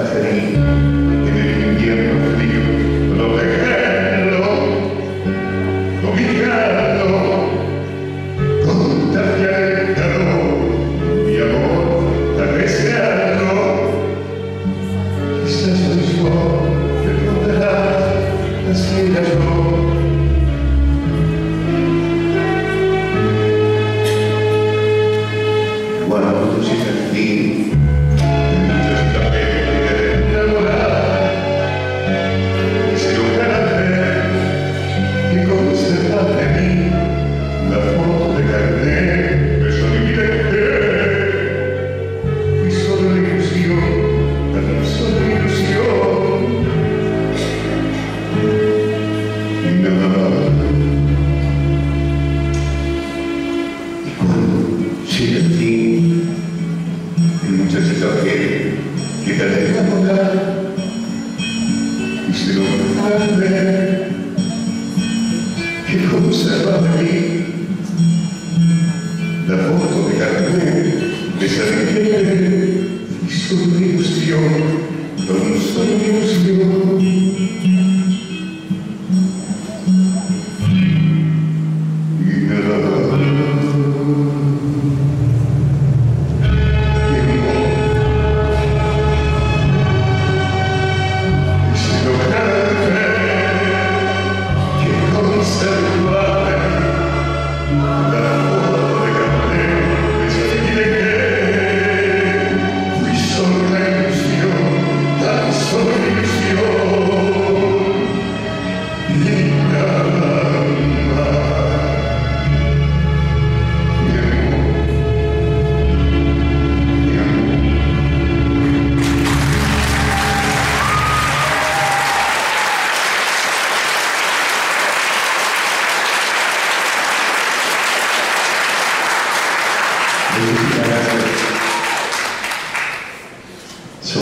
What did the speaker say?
las Μίτσος Ισαφκύρη και η Κατερίνα Κοντά η στυλοκουθάμε και κόμψα πάλι τα φώτο δεκαρμέ με σαρκέλε στον ήλιο στιό τον στον ήλιο